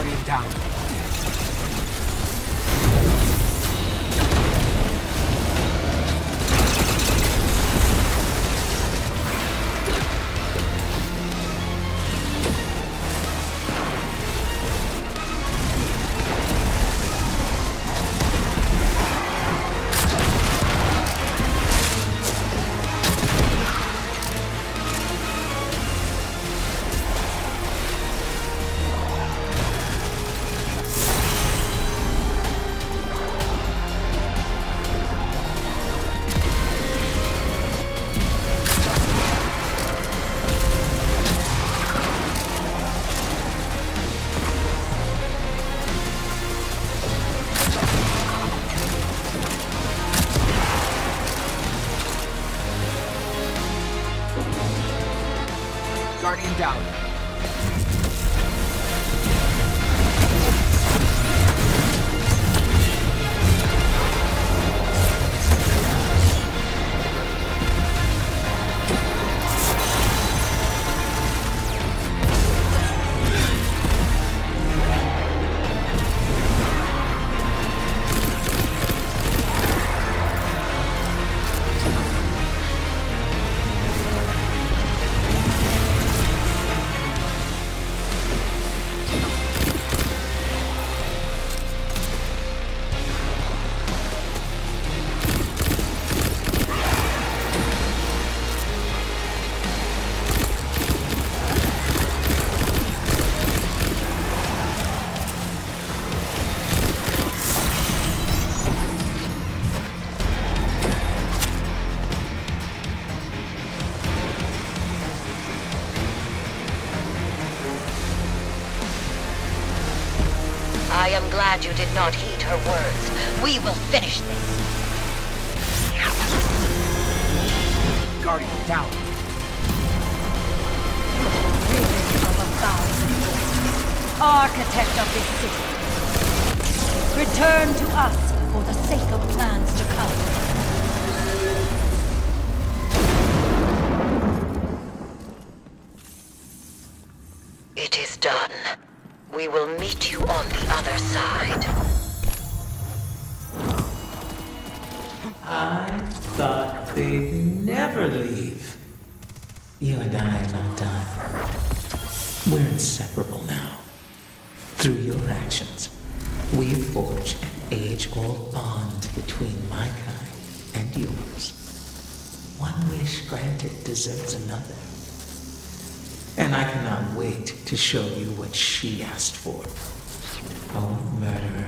Guardian down. Guardian doubt. I am glad you did not heed her words. We will finish this. Guardian down. of a thousand architect of this city. Return to us for the sake of plans to come. It is done. We will meet you on the other side. I thought they'd never leave. You and I are not done. We're inseparable now. Through your actions, we forge an age-old bond between my kind and yours. One wish granted deserves another. And I cannot wait to show you what she asked for. Oh, murderer mine.